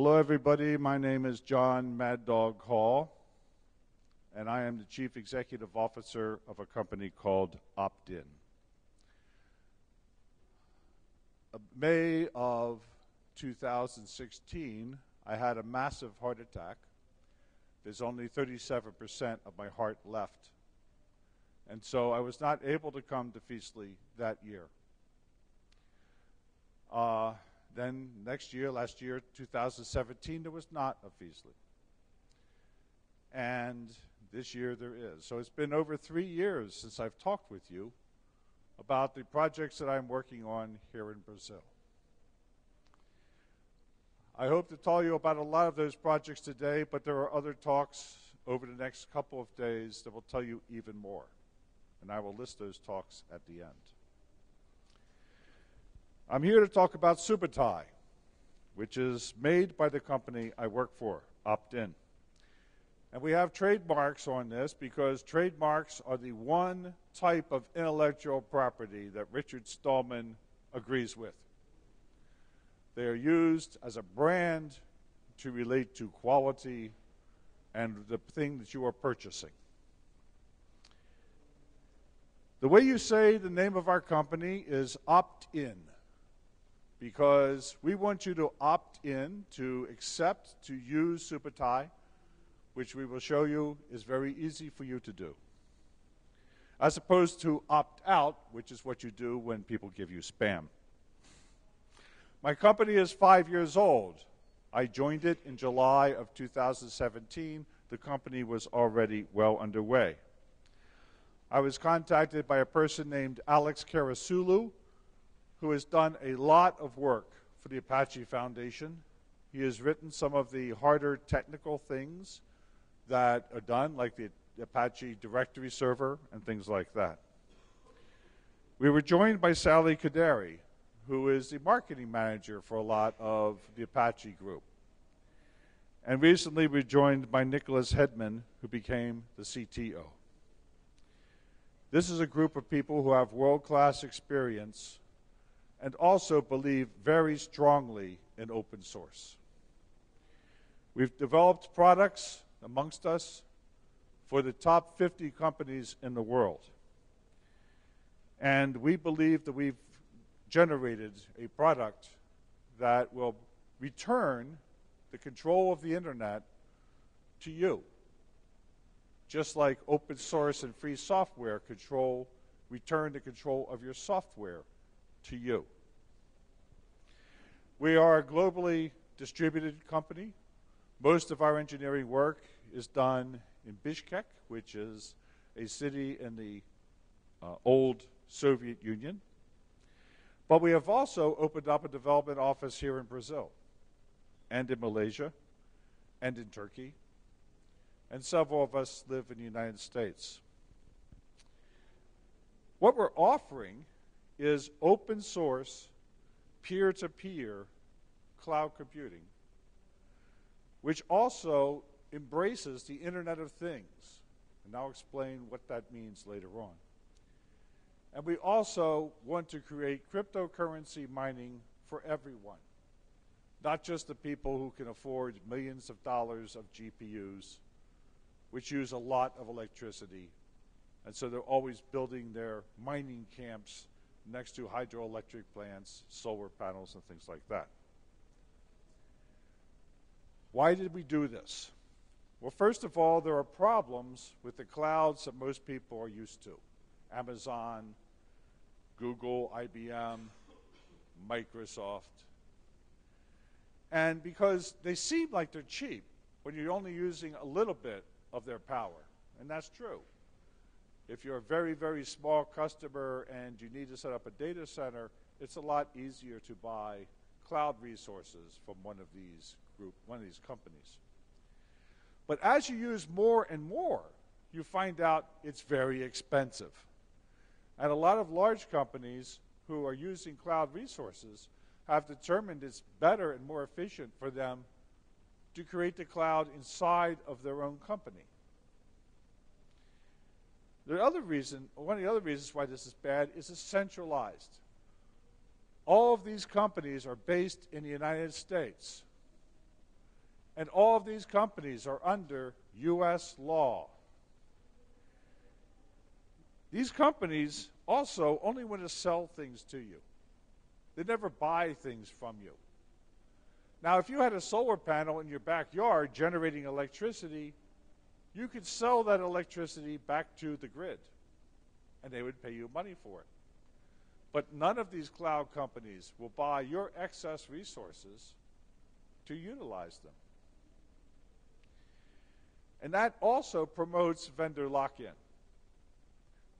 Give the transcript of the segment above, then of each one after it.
Hello, everybody. My name is Jon Maddog Hall, and I am the Chief Executive Officer of a company called OptDyn. Uh, May of 2016, I had a massive heart attack. There's only 37% of my heart left. And so I was not able to come to FISL that year. Uh, then next year, last year, 2017, there was not a FISL. And this year there is. So it's been over three years since I've talked with you about the projects that I'm working on here in Brazil. I hope to tell you about a lot of those projects today, but there are other talks over the next couple of days that will tell you even more. And I will list those talks at the end. I'm here to talk about Subutai, which is made by the company I work for, OptDyn. And we have trademarks on this because trademarks are the one type of intellectual property that Richard Stallman agrees with. They are used as a brand to relate to quality and the thing that you are purchasing. The way you say the name of our company is opt in because we want you to opt in to accept to use Subutai, which we will show you is very easy for you to do. As opposed to opt out, which is what you do when people give you spam. My company is five years old. I joined it in July of 2017. The company was already well underway. I was contacted by a person named Alex Karasulu, who has done a lot of work for the Apache Foundation. He has written some of the harder technical things that are done, like the Apache directory server and things like that. We were joined by Sally Khudairi, who is the marketing manager for a lot of the Apache group. And recently we joined by Nicholas Hedman, who became the CTO. This is a group of people who have world class experience and also believe very strongly in open source. We've developed products amongst us for the top 50 companies in the world. And we believe that we've generated a product that will return the control of the internet to you. Just like open source and free software control, return the control of your software to you. We are a globally distributed company. Most of our engineering work is done in Bishkek, which is a city in the uh, old Soviet Union. But we have also opened up a development office here in Brazil, and in Malaysia, and in Turkey, and several of us live in the United States. What we're offering is open source, peer to peer cloud computing, which also embraces the Internet of Things. And I'll explain what that means later on. And we also want to create cryptocurrency mining for everyone, not just the people who can afford millions of dollars of GPUs, which use a lot of electricity. And so they're always building their mining camps next to hydroelectric plants, solar panels, and things like that. Why did we do this? Well, first of all, there are problems with the clouds that most people are used to Amazon, Google, IBM, Microsoft. And because they seem like they're cheap when you're only using a little bit of their power. And that's true. If you're a very, very small customer and you need to set up a data center, it's a lot easier to buy cloud resources from one of these group, one of these companies. But as you use more and more, you find out it's very expensive. And a lot of large companies who are using cloud resources have determined it's better and more efficient for them to create the cloud inside of their own company. The other reason, one of the other reasons why this is bad is it's centralized. All of these companies are based in the United States. And all of these companies are under U.S. law. These companies also only want to sell things to you. They never buy things from you. Now, if you had a solar panel in your backyard generating electricity, you could sell that electricity back to the grid, and they would pay you money for it. But none of these cloud companies will buy your excess resources to utilize them. And that also promotes vendor lock in.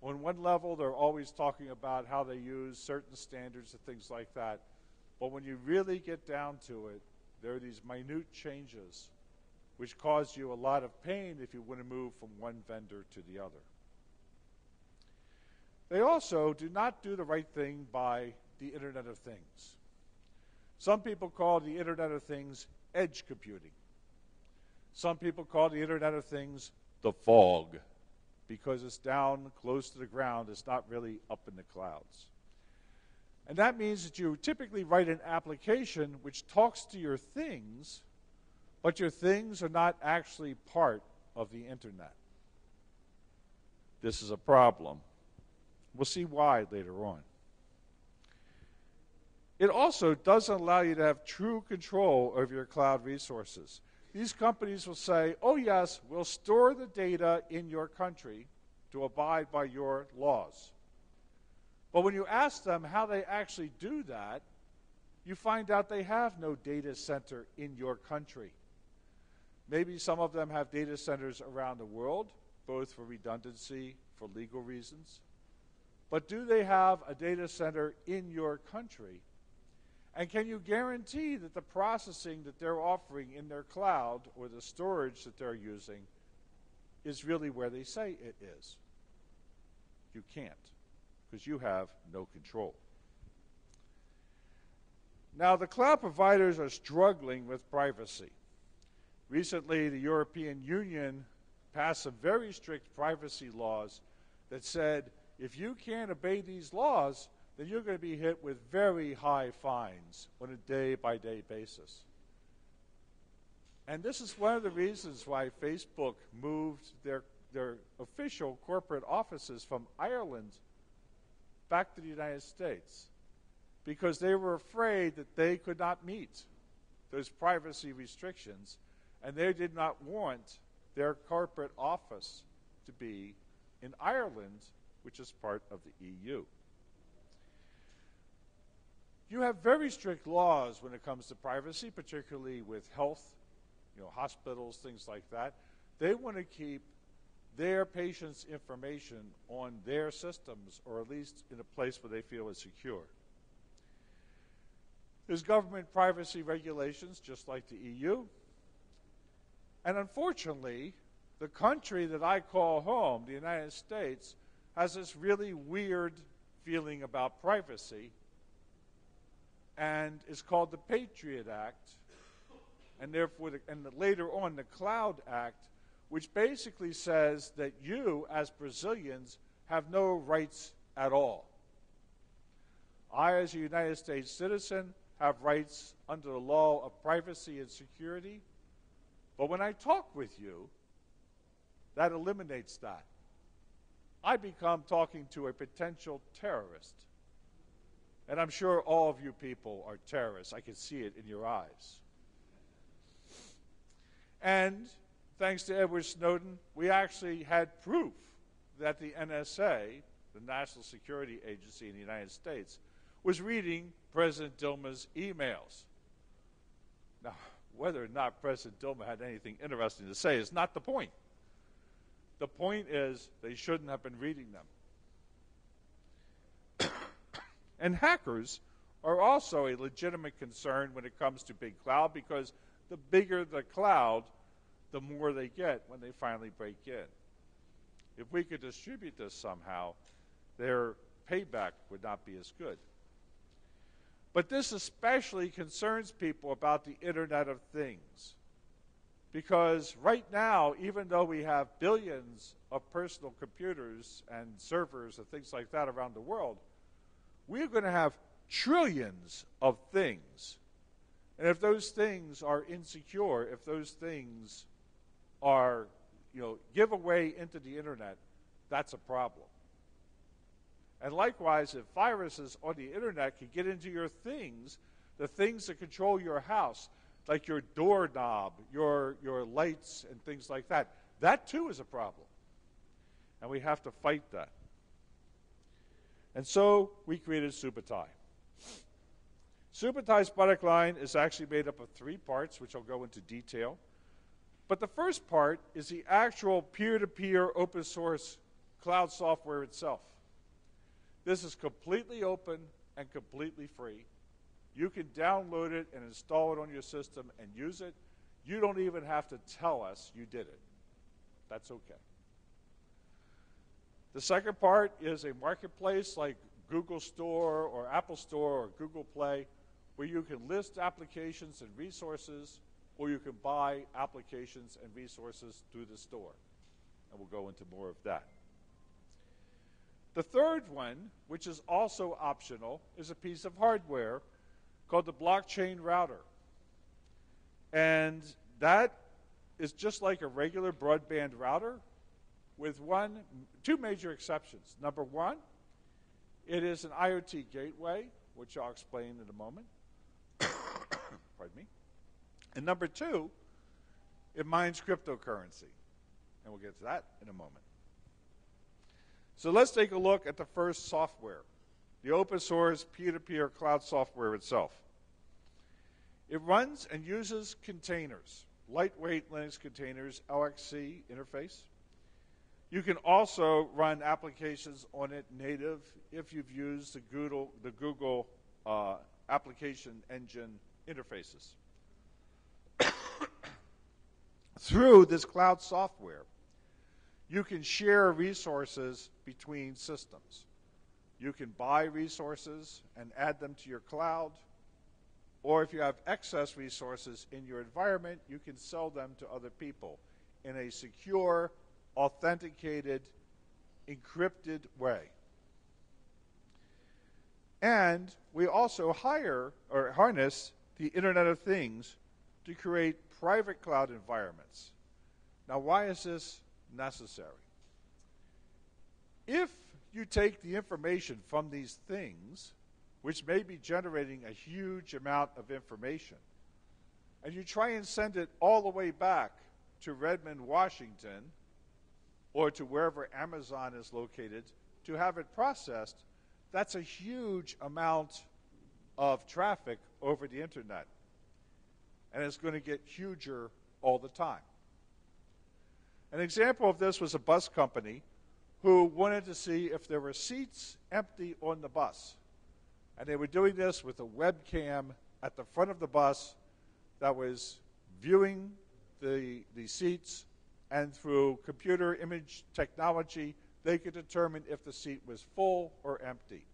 On one level, they're always talking about how they use certain standards and things like that. But when you really get down to it, there are these minute changes which cause you a lot of pain if you want to move from one vendor to the other. They also do not do the right thing by the Internet of Things. Some people call the Internet of Things edge computing. Some people call the Internet of Things the fog because it's down close to the ground, it's not really up in the clouds. And that means that you typically write an application which talks to your things, but your things are not actually part of the internet. This is a problem. We'll see why later on. It also doesn't allow you to have true control over your cloud resources. These companies will say, oh, yes, we'll store the data in your country to abide by your laws. But when you ask them how they actually do that, you find out they have no data center in your country. Maybe some of them have data centers around the world, both for redundancy, for legal reasons. But do they have a data center in your country? And can you guarantee that the processing that they're offering in their cloud or the storage that they're using is really where they say it is? You can't because you have no control. Now, the cloud providers are struggling with privacy. Recently, the European Union passed some very strict privacy laws that said if you can't obey these laws, then you're going to be hit with very high fines on a day by day basis. And this is one of the reasons why Facebook moved their, their official corporate offices from Ireland back to the United States because they were afraid that they could not meet those privacy restrictions and they did not want their corporate office to be in Ireland, which is part of the EU. You have very strict laws when it comes to privacy, particularly with health, you know, hospitals, things like that. They want to keep their patients' information on their systems, or at least in a place where they feel is secure. There's government privacy regulations, just like the EU. And unfortunately, the country that I call home, the United States, has this really weird feeling about privacy and is called the Patriot Act, and therefore, the, and the, later on, the Cloud Act, which basically says that you, as Brazilians, have no rights at all. I, as a United States citizen, have rights under the law of privacy and security. But when I talk with you, that eliminates that. I become talking to a potential terrorist. And I'm sure all of you people are terrorists. I can see it in your eyes. And thanks to Edward Snowden, we actually had proof that the NSA, the National Security Agency in the United States, was reading President Dilma's emails. Now, whether or not President Dilma had anything interesting to say is not the point. The point is they shouldn't have been reading them. and hackers are also a legitimate concern when it comes to big cloud because the bigger the cloud, the more they get when they finally break in. If we could distribute this somehow, their payback would not be as good. But this especially concerns people about the Internet of Things. Because right now, even though we have billions of personal computers and servers and things like that around the world, we're going to have trillions of things And if those things are insecure, if those things are, you know, give away into the internet, that's a problem. And likewise, if viruses on the internet can get into your things, the things that control your house, like your doorknob, your, your lights, and things like that, that too is a problem. And we have to fight that. And so we created Subutai. Subutai's product line is actually made up of three parts, which I'll go into detail. But the first part is the actual peer to peer open source cloud software itself. This is completely open and completely free. You can download it and install it on your system and use it. You don't even have to tell us you did it. That's okay. The second part is a marketplace like Google Store or Apple Store or Google Play where you can list applications and resources or you can buy applications and resources through the store. And we'll go into more of that. The third one, which is also optional, is a piece of hardware called the blockchain router. And that is just like a regular broadband router with one two major exceptions. Number 1, it is an IoT gateway, which I'll explain in a moment. Pardon me. And number 2, it mines cryptocurrency. And we'll get to that in a moment. So let's take a look at the first software the open source peer to peer cloud software itself. It runs and uses containers, lightweight Linux containers, LXC interface. You can also run applications on it native if you've used the Google, the Google uh, application engine interfaces. Through this cloud software, you can share resources between systems. You can buy resources and add them to your cloud. Or if you have excess resources in your environment, you can sell them to other people in a secure, authenticated, encrypted way. And we also hire or harness the Internet of Things to create private cloud environments. Now, why is this necessary? If you take the information from these things, which may be generating a huge amount of information, and you try and send it all the way back to Redmond, Washington, or to wherever Amazon is located to have it processed, that's a huge amount of traffic over the internet. And it's going to get huger all the time. An example of this was a bus company who wanted to see if there were seats empty on the bus. And they were doing this with a webcam at the front of the bus that was viewing the, the seats, and through computer image technology, they could determine if the seat was full or empty.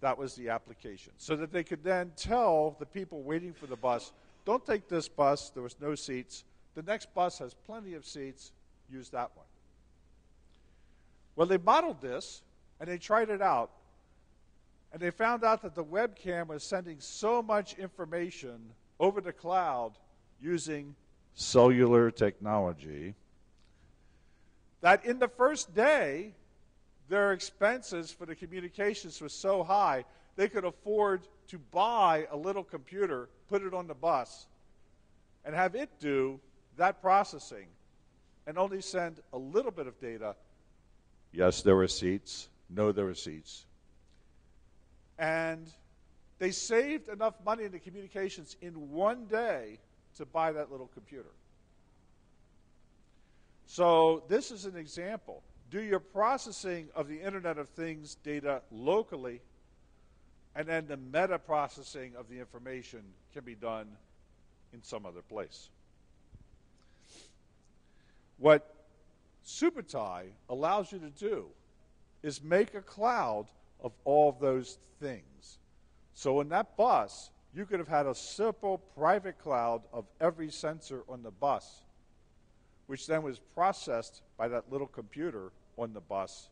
That was the application. So that they could then tell the people waiting for the bus, don't take this bus, there was no seats. The next bus has plenty of seats, use that one. Well, they modeled this and they tried it out, and they found out that the webcam was sending so much information over the cloud using cellular technology that in the first day, their expenses for the communications was so high, they could afford to buy a little computer, put it on the bus, and have it do that processing and only send a little bit of data. Yes, there were seats. No, there were seats. And they saved enough money in the communications in one day to buy that little computer. So, this is an example. Do your processing of the Internet of Things data locally, and then the meta processing of the information can be done in some other place. What Subutai allows you to do is make a cloud of all those things. So in that bus, you could have had a simple private cloud of every sensor on the bus, which then was processed by that little computer on the bus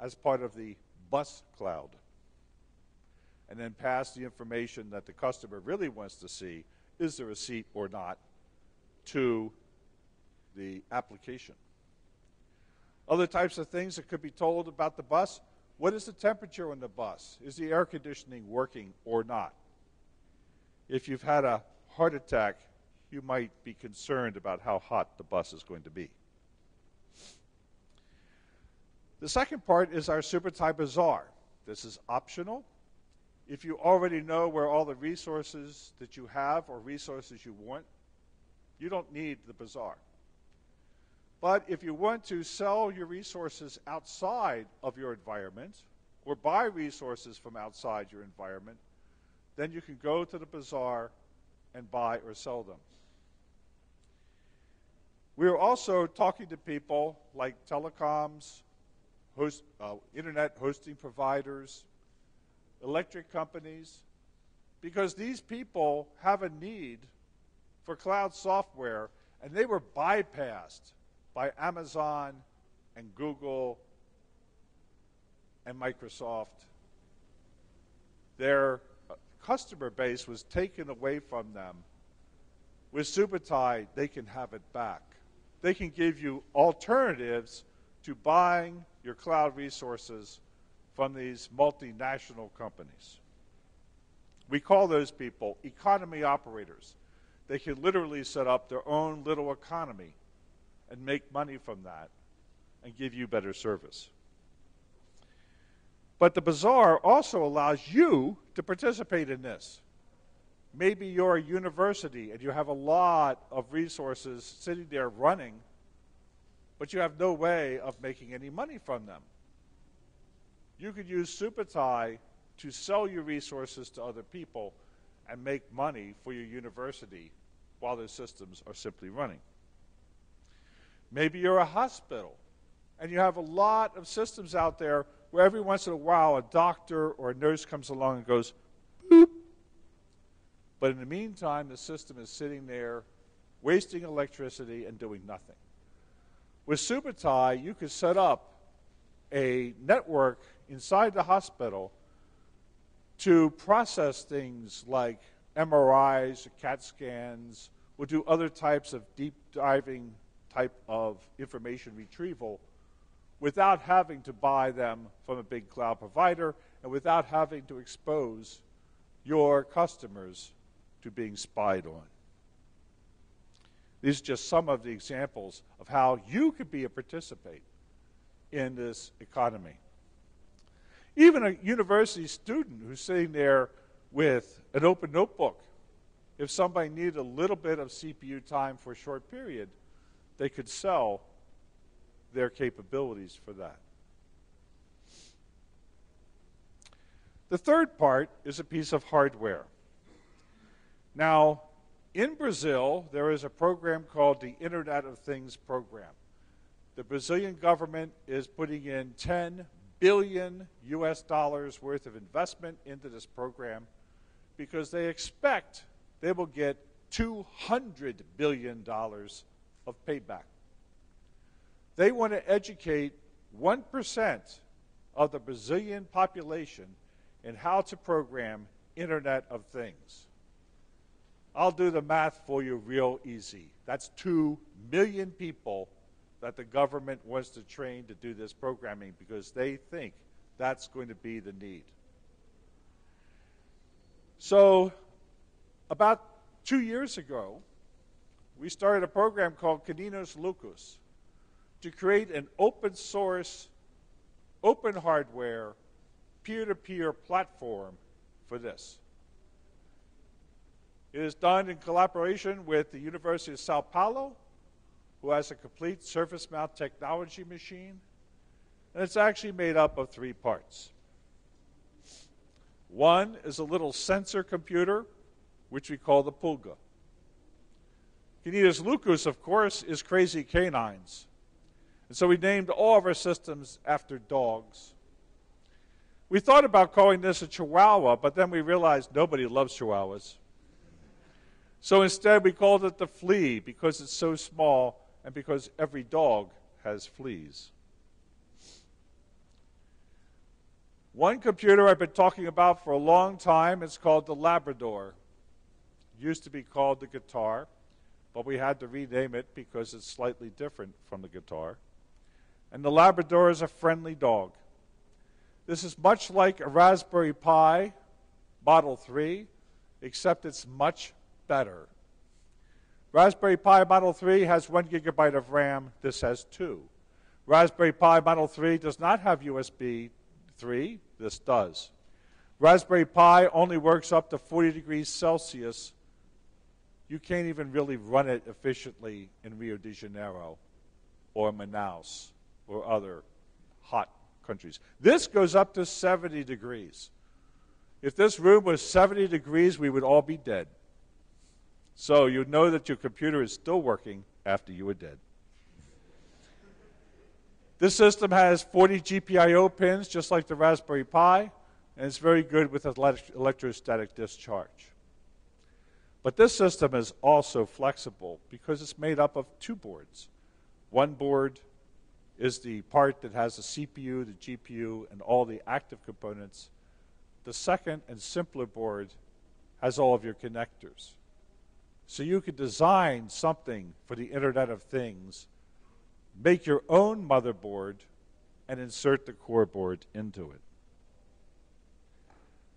as part of the bus cloud. and then pass the information that the customer really wants to see, is the receipt or not, to the application. Other types of things that could be told about the bus what is the temperature on the bus? Is the air conditioning working or not? If you've had a heart attack, you might be concerned about how hot the bus is going to be. The second part is our Super Subutai Bazaar. This is optional. If you already know where all the resources that you have or resources you want, you don't need the bazaar. But if you want to sell your resources outside of your environment or buy resources from outside your environment, then you can go to the bazaar and buy or sell them. We are also talking to people like telecoms, host, uh, internet hosting providers, electric companies, because these people have a need for cloud software and they were bypassed by Amazon and Google and Microsoft. Their uh, customer base was taken away from them. With Subutai, they can have it back. They can give you alternatives to buying your cloud resources from these multinational companies. We call those people economy operators. They can literally set up their own little economy and make money from that and give you better service. But the bazaar also allows you to participate in this. Maybe you're a university and you have a lot of resources sitting there running, but you have no way of making any money from them. You could use Subutai to sell your resources to other people and make money for your university while their systems are simply running. Maybe you're a hospital and you have a lot of systems out there where every once in a while a doctor or a nurse comes along and goes, boop. But in the meantime, the system is sitting there wasting electricity and doing nothing. With Subutai, you could set up a network inside the hospital to process things like MRIs, CAT scans, or do other types of deep diving type of information retrieval without having to buy them from a big cloud provider and without having to expose your customers to being spied on. These are just some of the examples of how you could be a participant in this economy. Even a university student who's sitting there with an open notebook, if somebody needed a little bit of CPU time for a short period, they could sell their capabilities for that. The third part is a piece of hardware. Now, in Brazil, there is a program called the Internet of Things program. The Brazilian government is putting in 10 billion US dollars worth of investment into this program because they expect they will get 200 billion dollars of payback. They want to educate 1% of the Brazilian population in how to program Internet of Things. I'll do the math for you real easy. That's 2 million people that the government wants to train to do this programming because they think that's going to be the need. So, about two years ago, we started a program called Caninos Loucos to create an open source, open hardware, peer to peer platform for this. It is done in collaboration with the University of Sao Paulo, who has a complete surface mount technology machine, and it's actually made up of three parts. One is a little sensor computer, which we call the Pulga. Caninos Loucos, of course, is crazy canines. And so we named all of our systems after dogs. We thought about calling this a Chihuahua, but then we realized nobody loves Chihuahuas. So instead, we called it the flea because it's so small and because every dog has fleas. One computer I've been talking about for a long time is called the Labrador. It used to be called the Guitar, but we had to rename it because it's slightly different from the Guitar. And the Labrador is a friendly dog. This is much like a Raspberry Pi Model 3, except it's much better. Raspberry Pi Model 3 has one gigabyte of RAM. This has two. Raspberry Pi Model 3 does not have USB 3. This does. Raspberry Pi only works up to 40 degrees Celsius. You can't even really run it efficiently in Rio de Janeiro or Manaus or other hot countries. This goes up to 70 degrees. If this room was 70 degrees, we would all be dead. So you know that your computer is still working after you are dead. This system has 40 GPIO pins, just like the Raspberry Pi, and it's very good with electrostatic discharge. But this system is also flexible because it's made up of two boards. One board is the part that has the CPU, the GPU, and all the active components. The second and simpler board has all of your connectors. So you could design something for the Internet of Things, make your own motherboard, and insert the core board into it.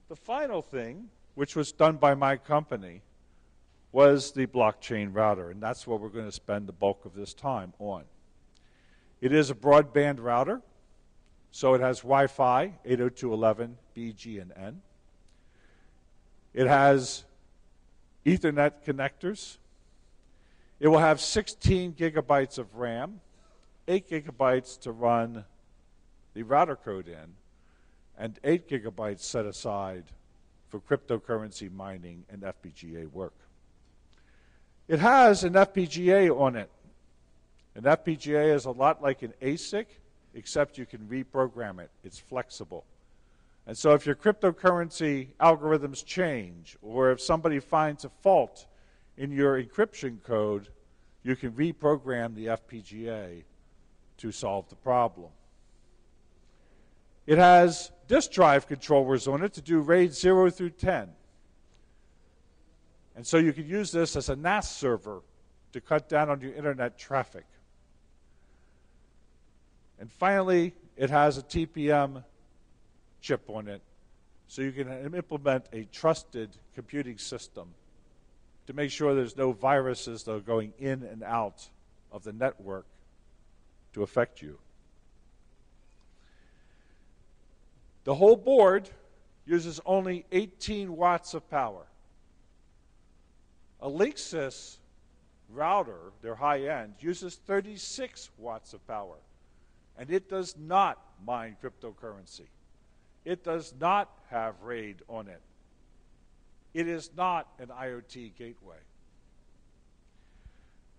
The final thing, which was done by my company, was the blockchain router, and that's what we're going to spend the bulk of this time on. It is a broadband router, so it has Wi Fi 802.11b, G, and N. It has Ethernet connectors. It will have 16 gigabytes of RAM, 8 gigabytes to run the router code in, and 8 gigabytes set aside for cryptocurrency mining and FPGA work. It has an FPGA on it. An FPGA is a lot like an ASIC, except you can reprogram it. It's flexible. And so if your cryptocurrency algorithms change, or if somebody finds a fault in your encryption code, you can reprogram the FPGA to solve the problem. It has disk drive controllers on it to do RAID 0 through 10. And so you can use this as a NAS server to cut down on your internet traffic. And finally, it has a TPM chip on it so you can implement a trusted computing system to make sure there's no viruses that are going in and out of the network to affect you. The whole board uses only 18 watts of power. A Linksys router, their high end, uses 36 watts of power, and it does not mine cryptocurrency. It does not have RAID on it. It is not an IoT gateway.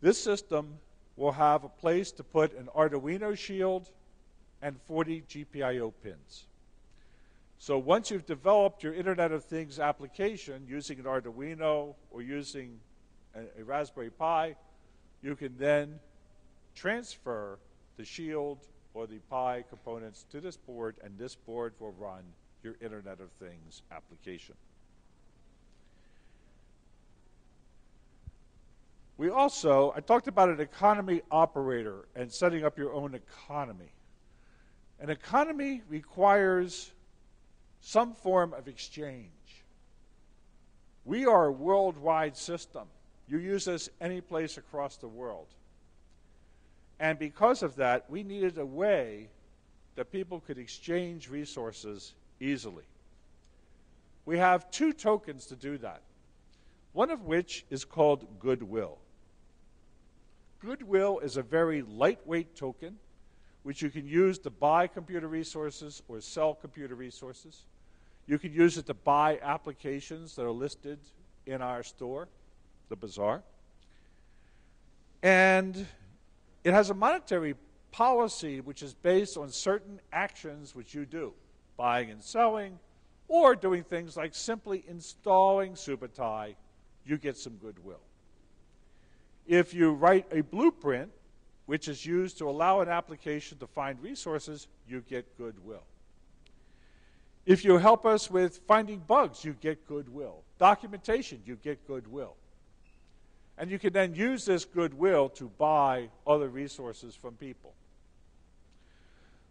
This system will have a place to put an Arduino shield and 40 GPIO pins. So once you've developed your Internet of Things application using an Arduino or using a, a Raspberry Pi, you can then transfer the shield or the Pi components to this board, and this board will run your Internet of Things application. We also, I talked about an economy operator and setting up your own economy. An economy requires some form of exchange. We are a worldwide system. You use us any place across the world. And because of that, we needed a way that people could exchange resources easily. We have two tokens to do that, one of which is called Goodwill. Goodwill is a very lightweight token which you can use to buy computer resources or sell computer resources. You can use it to buy applications that are listed in our store, the bazaar. And it has a monetary policy which is based on certain actions which you do, buying and selling, or doing things like simply installing Subutai, you get some goodwill. If you write a blueprint, which is used to allow an application to find resources, you get goodwill. If you help us with finding bugs, you get goodwill. Documentation, you get goodwill. And you can then use this goodwill to buy other resources from people.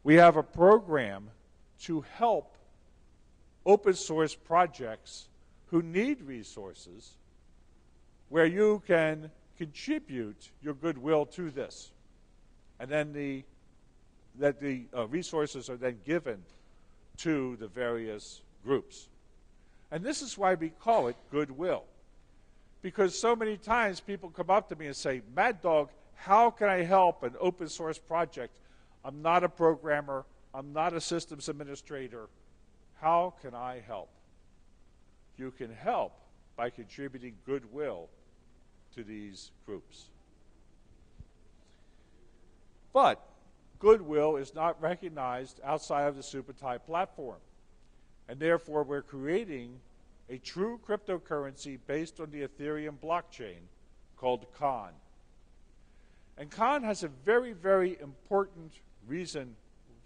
We have a program to help open source projects who need resources where you can contribute your goodwill to this. And then the, that the uh, resources are then given to the various groups. And this is why we call it goodwill. Because so many times people come up to me and say, Maddog, how can I help an open source project? I'm not a programmer, I'm not a systems administrator. How can I help? You can help by contributing goodwill to these groups. But goodwill is not recognized outside of the Subutai platform. And therefore, we're creating a true cryptocurrency based on the Ethereum blockchain called KHAN. And KHAN has a very, very important reason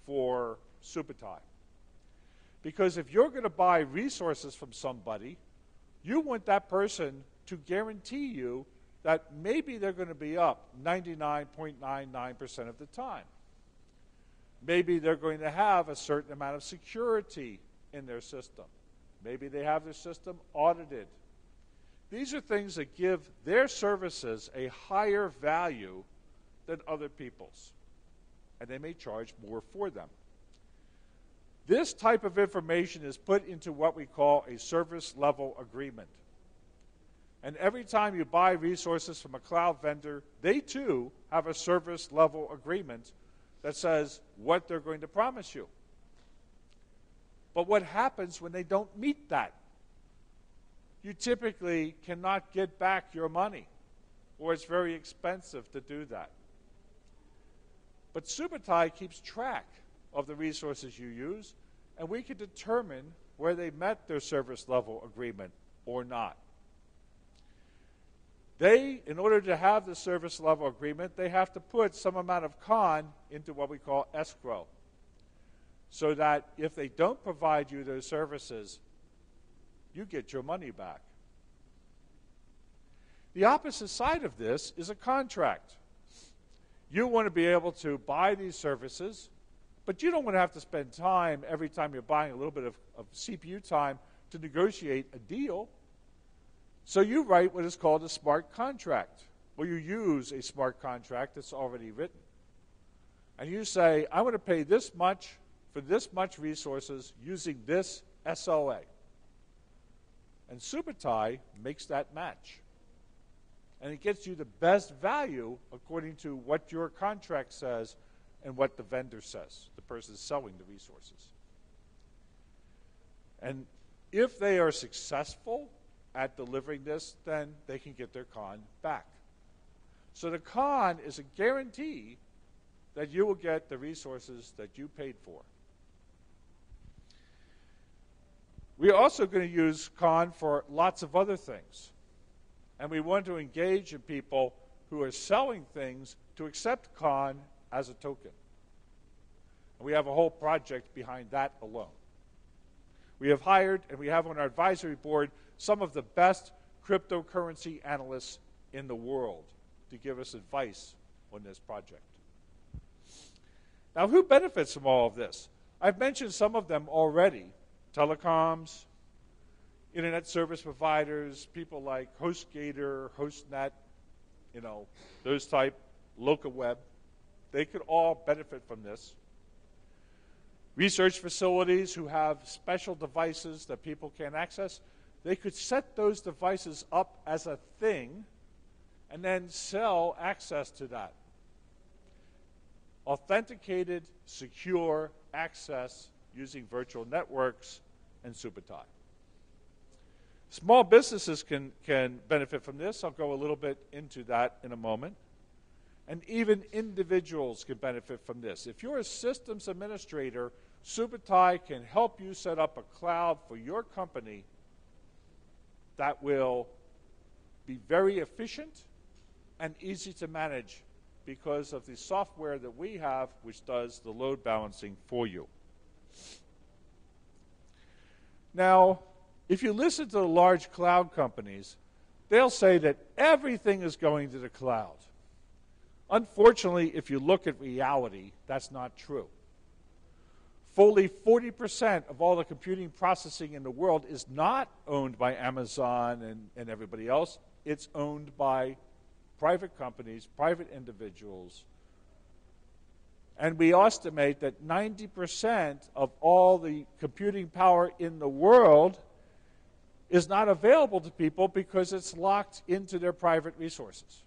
for Subutai. Because if you're going to buy resources from somebody, you want that person to guarantee you that maybe they're going to be up 99.99% of the time. Maybe they're going to have a certain amount of security in their system. Maybe they have their system audited. These are things that give their services a higher value than other people's, and they may charge more for them. This type of information is put into what we call a service level agreement. And every time you buy resources from a cloud vendor, they too have a service level agreement that says what they're going to promise you. But what happens when they don't meet that? You typically cannot get back your money, or it's very expensive to do that. But Subutai keeps track of the resources you use, and we can determine where they met their service level agreement or not. They, in order to have the service level agreement, they have to put some amount of KHAN into what we call escrow. So that if they don't provide you those services, you get your money back. The opposite side of this is a contract. You want to be able to buy these services, but you don't want to have to spend time every time you're buying a little bit of, of CPU time to negotiate a deal. So you write what is called a smart contract, or you use a smart contract that's already written. And you say, I want to pay this much for this much resources using this SLA. And Subutai makes that match. And it gets you the best value according to what your contract says and what the vendor says, the person selling the resources. And if they are successful at delivering this, then they can get their KHAN back. So the KHAN is a guarantee that you will get the resources that you paid for. We're also going to use KHAN for lots of other things. And we want to engage in people who are selling things to accept KHAN as a token. And we have a whole project behind that alone. We have hired and we have on our advisory board some of the best cryptocurrency analysts in the world to give us advice on this project. Now, who benefits from all of this? I've mentioned some of them already telecoms, internet service providers, people like HostGator, HostNet, you know, those type, Locaweb. They could all benefit from this. Research facilities who have special devices that people can't access, they could set those devices up as a thing and then sell access to that. Authenticated, secure access using virtual networks and Subutai. Small businesses can, can benefit from this. I'll go a little bit into that in a moment. And even individuals can benefit from this. If you're a systems administrator, Subutai can help you set up a cloud for your company that will be very efficient and easy to manage because of the software that we have, which does the load balancing for you. Now, if you listen to the large cloud companies, they'll say that everything is going to the cloud. Unfortunately, if you look at reality, that's not true. Fully 40% of all the computing processing in the world is not owned by Amazon and, and everybody else. It's owned by private companies, private individuals. And we estimate that 90% of all the computing power in the world is not available to people because it's locked into their private resources.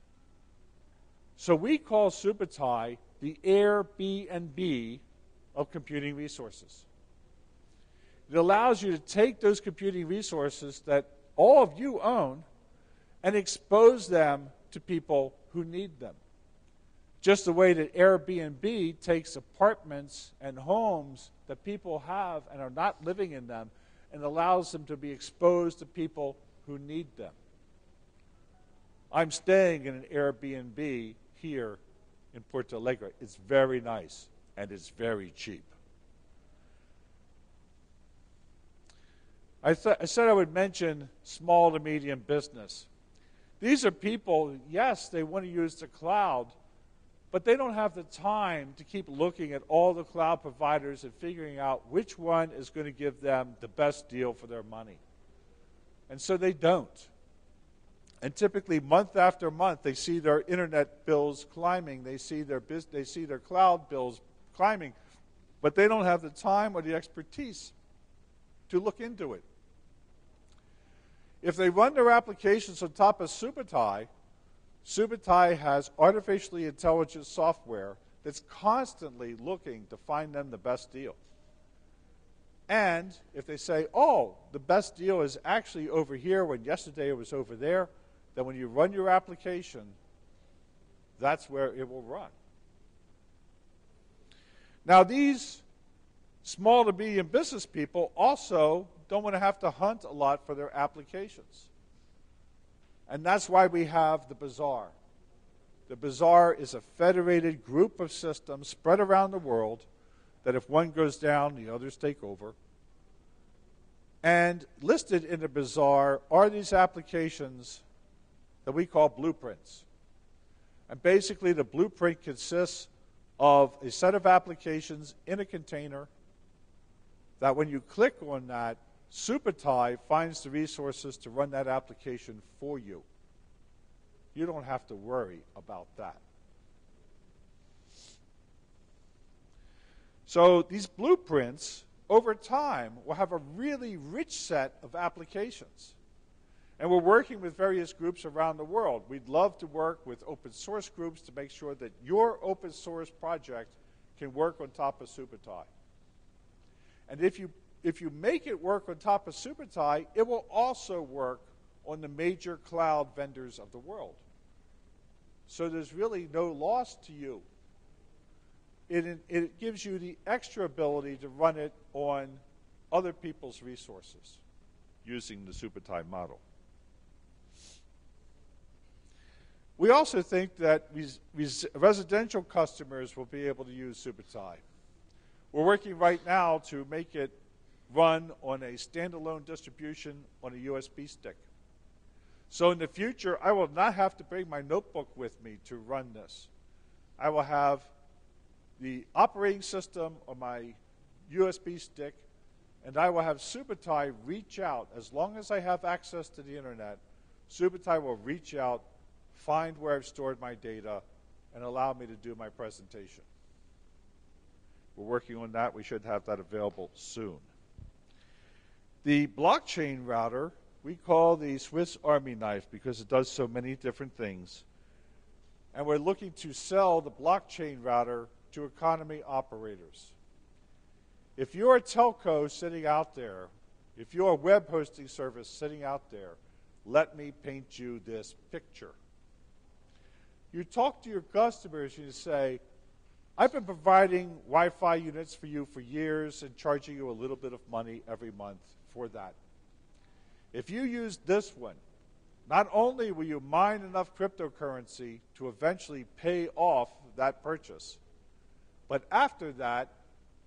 So we call Subutai the Airbnb of computing resources. It allows you to take those computing resources that all of you own and expose them to people who need them. Just the way that Airbnb takes apartments and homes that people have and are not living in them and allows them to be exposed to people who need them. I'm staying in an Airbnb here in Porto Alegre. It's very nice and it's very cheap. I, th- I, said I would mention small to medium business. These are people, yes, they want to use the cloud, but they don't have the time to keep looking at all the cloud providers and figuring out which one is going to give them the best deal for their money. And so they don't. And typically, month after month, they see their internet bills climbing. They see their, they see their cloud bills climbing, but they don't have the time or the expertise to look into it. If they run their applications on top of Subutai, Subutai has artificially intelligent software that's constantly looking to find them the best deal. And if they say, oh, the best deal is actually over here when yesterday it was over there, then when you run your application, that's where it will run. Now, these small to medium business people also don't want to have to hunt a lot for their applications. And that's why we have the Bazaar. The Bazaar is a federated group of systems spread around the world that if one goes down, the others take over. And listed in the Bazaar are these applications that we call blueprints. And basically, the blueprint consists of a set of applications in a container that when you click on that, Subutai finds the resources to run that application for you. You don't have to worry about that. So these blueprints, over time, will have a really rich set of applications. And we're working with various groups around the world. We'd love to work with open source groups to make sure that your open source project can work on top of Subutai. And if you, if you make it work on top of Subutai, it will also work on the major cloud vendors of the world. So there's really no loss to you. It, it gives you the extra ability to run it on other people's resources using the Subutai model. We also think that res- res- residential customers will be able to use Subutai. We're working right now to make it run on a standalone distribution on a USB stick. So in the future, I will not have to bring my notebook with me to run this. I will have the operating system on my USB stick, and I will have Subutai reach out. As long as I have access to the internet, Subutai will reach out find where I've stored my data, and allow me to do my presentation. We're working on that. We should have that available soon. The blockchain router we call the Swiss Army knife because it does so many different things. And we're looking to sell the blockchain router to economy operators. If you're a telco sitting out there, if you're a web hosting service sitting out there, let me paint you this picture. You talk to your customers and you say, I've been providing Wi Fi units for you for years and charging you a little bit of money every month for that. If you use this one, not only will you mine enough cryptocurrency to eventually pay off that purchase, but after that,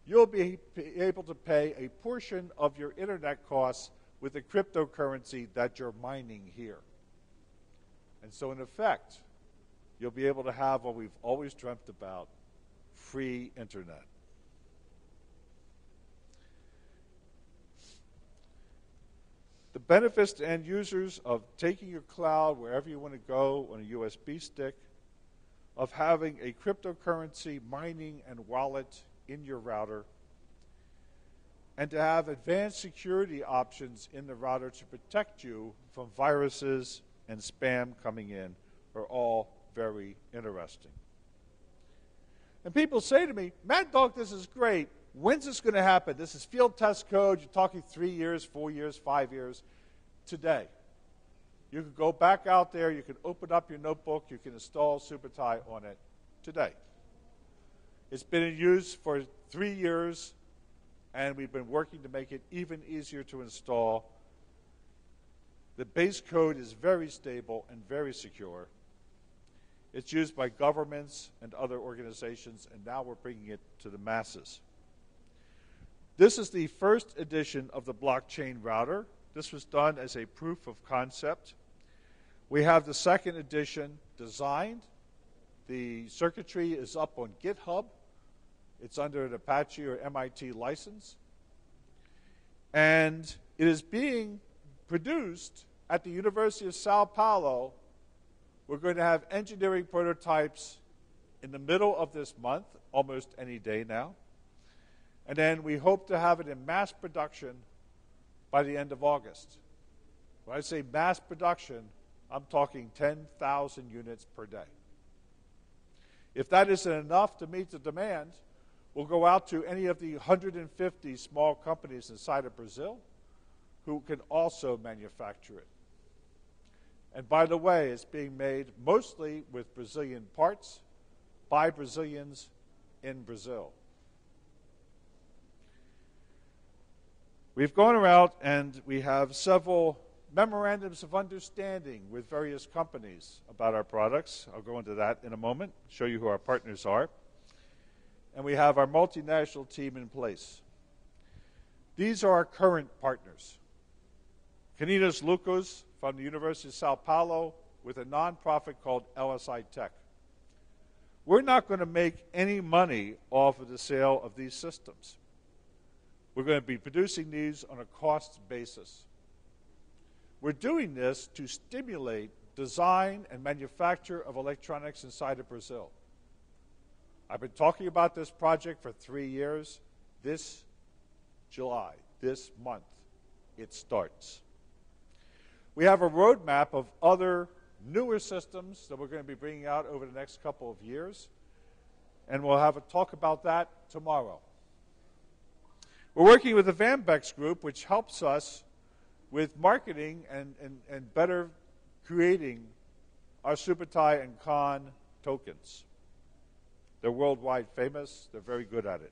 you'll be able to pay a portion of your internet costs with the cryptocurrency that you're mining here. And so, in effect, you'll be able to have what we've always dreamt about free internet. The benefits to end users of taking your cloud wherever you want to go on a USB stick, of having a cryptocurrency mining and wallet in your router, and to have advanced security options in the router to protect you from viruses and spam coming in are all very interesting. And people say to me, Maddog, this is great. When's this going to happen? This is field test code. You're talking three years, four years, five years. Today. You can go back out there, you can open up your notebook, you can install Subutai on it today. It's been in use for three years, and we've been working to make it even easier to install. The base code is very stable and very secure. It's used by governments and other organizations, and now we're bringing it to the masses. This is the first edition of the blockchain router. This was done as a proof of concept. We have the second edition designed. The circuitry is up on GitHub. It's under an Apache or MIT license. And it is being produced at the University of Sao Paulo. We're going to have engineering prototypes in the middle of this month, almost any day now. And then we hope to have it in mass production by the end of August. When I say mass production, I'm talking 10,000 units per day. If that isn't enough to meet the demand, we'll go out to any of the 150 small companies inside of Brazil who can also manufacture it. And by the way, it's being made mostly with Brazilian parts by Brazilians in Brazil. We've gone around and we have several memorandums of understanding with various companies about our products. I'll go into that in a moment, show you who our partners are. And we have our multinational team in place. These are our current partners. Caninos Loucos from the University of Sao Paulo with a nonprofit called LSITEC. We're not going to make any money off of the sale of these systems. We're going to be producing these on a cost basis. We're doing this to stimulate design and manufacture of electronics inside of Brazil. I've been talking about this project for three years. This July, this month, it starts. We have a roadmap of other newer systems that we're going to be bringing out over the next couple of years, and we'll have a talk about that tomorrow. We're working with the Vambex Group, which helps us with marketing and, and, and better creating our Subutai and KHAN tokens. They're worldwide famous, they're very good at it.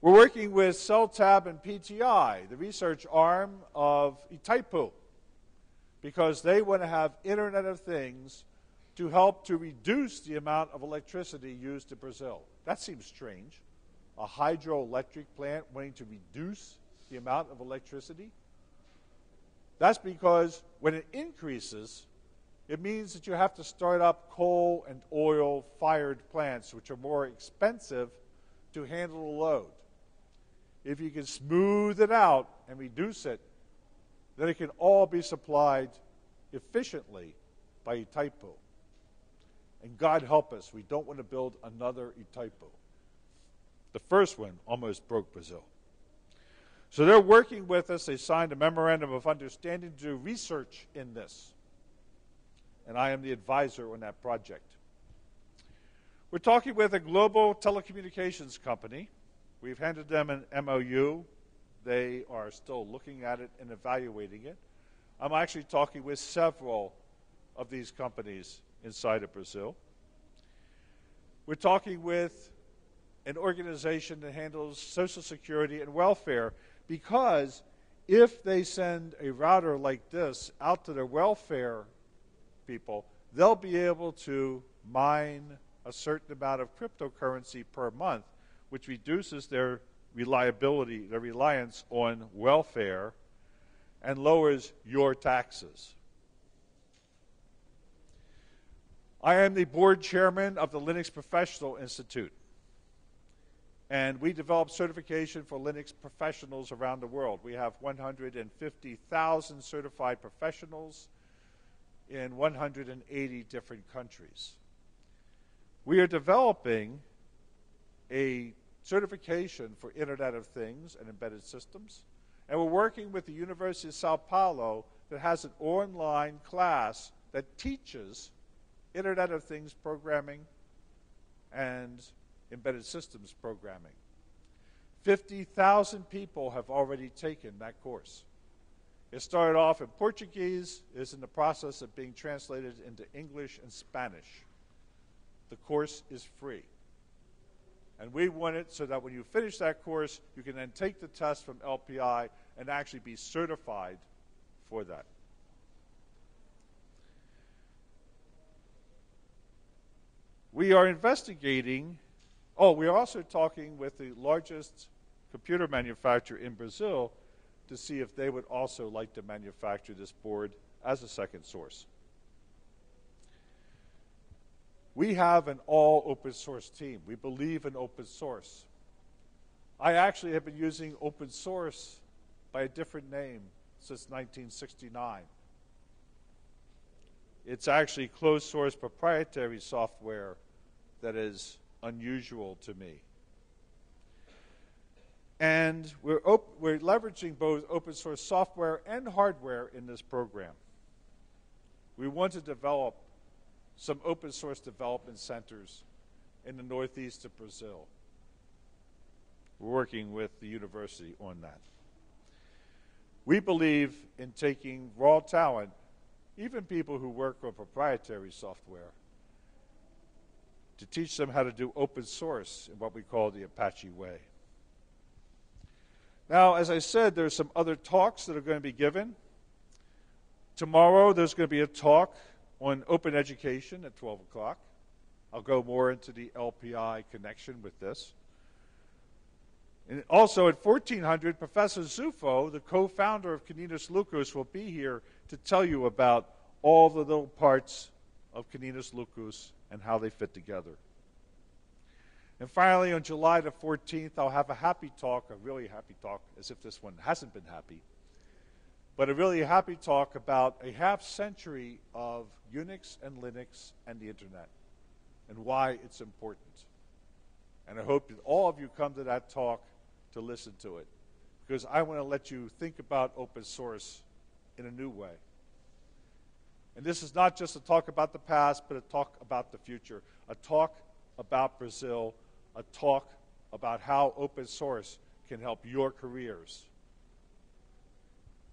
We're working with CellTab and PTI, the research arm of Itaipu, because they want to have Internet of Things to help to reduce the amount of electricity used in Brazil. That seems strange a hydroelectric plant wanting to reduce the amount of electricity? That's because when it increases, it means that you have to start up coal and oil fired plants, which are more expensive to handle the load. If you can smooth it out and reduce it, then it can all be supplied efficiently by Itaipu. And God help us, we don't want to build another Itaipu. The first one almost broke Brazil. So they're working with us. They signed a memorandum of understanding to do research in this. And I am the advisor on that project. We're talking with a global telecommunications company. We've handed them an MOU. They are still looking at it and evaluating it. I'm actually talking with several of these companies inside of Brazil. We're talking with an organization that handles Social Security and welfare because if they send a router like this out to their welfare people, they'll be able to mine a certain amount of cryptocurrency per month, which reduces their reliability, their reliance on welfare, and lowers your taxes. I am the board chairman of the Linux Professional Institute. And we develop certification for Linux professionals around the world. We have 150,000 certified professionals in 180 different countries. We are developing a certification for Internet of Things and embedded systems. And we're working with the University of Sao Paulo that has an online class that teaches Internet of Things programming and embedded systems programming. 50,000 people have already taken that course. It started off in Portuguese, is in the process of being translated into English and Spanish. The course is free. And we want it so that when you finish that course, you can then take the test from LPI and actually be certified for that. We are investigating Oh, we're also talking with the largest computer manufacturer in Brazil to see if they would also like to manufacture this board as a second source. We have an all open source team. We believe in open source. I actually have been using open source by a different name since 1969. It's actually closed source proprietary software that is unusual to me. And we're, op- we're leveraging both open source software and hardware in this program. We want to develop some open source development centers in the northeast of Brazil. We're working with the university on that. We believe in taking raw talent, even people who work on proprietary software, to teach them how to do open source in what we call the Apache way. Now, as I said, there's some other talks that are going to be given. Tomorrow, there's going to be a talk on open education at 12 o'clock. I'll go more into the LPI connection with this. And also at 1400, Professor Zuffo, the co founder of Caninos Loucos, will be here to tell you about all the little parts of Caninos Loucos and how they fit together. And finally, on July the 14th, I'll have a happy talk, a really happy talk, as if this one hasn't been happy, but a really happy talk about a half century of Unix and Linux and the Internet and why it's important. And I hope that all of you come to that talk to listen to it because I want to let you think about open source in a new way. And this is not just a talk about the past, but a talk about the future, a talk about Brazil, a talk about how open source can help your careers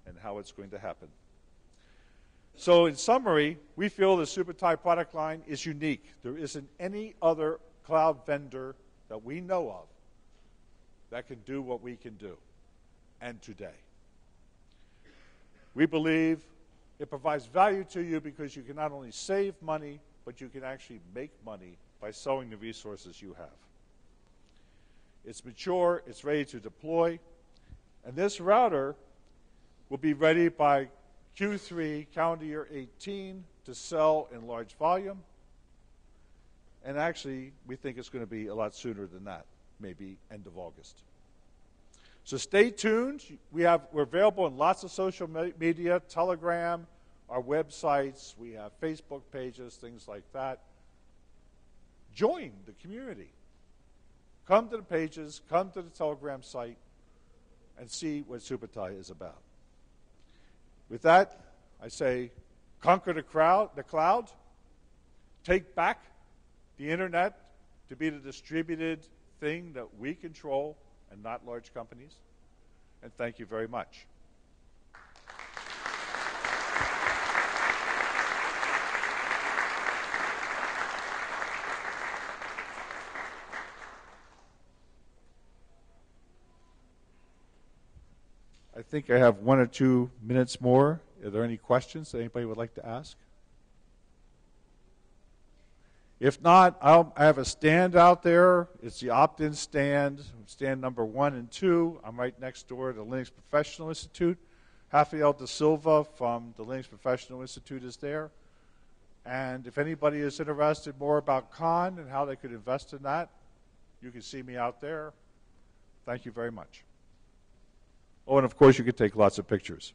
and how it's going to happen. So, in summary, we feel the Subutai product line is unique. There isn't any other cloud vendor that we know of that can do what we can do, and today. We believe it provides value to you because you can not only save money, but you can actually make money by selling the resources you have. It's mature, it's ready to deploy, and this router will be ready by Q3 calendar year 18 to sell in large volume. And actually, we think it's going to be a lot sooner than that, maybe end of August. So stay tuned. We have, we're available in lots of social media, Telegram, our websites, we have Facebook pages, things like that. Join the community. Come to the pages, come to the Telegram site, and see what Subutai is about. With that, I say, conquer the crowd, the cloud, take back the internet to be the distributed thing that we control and not large companies. And thank you very much. Think I have one or two minutes more. Are there any questions that anybody would like to ask? If not, I'll, I have a stand out there. It's the OptDyn stand, stand number one and two. I'm right next door to the Linux Professional Institute. Rafael da Silva from the Linux Professional Institute is there. And if anybody is interested more about KHAN and how they could invest in that, you can see me out there. Thank you very much. Oh, and of course, you can take lots of pictures.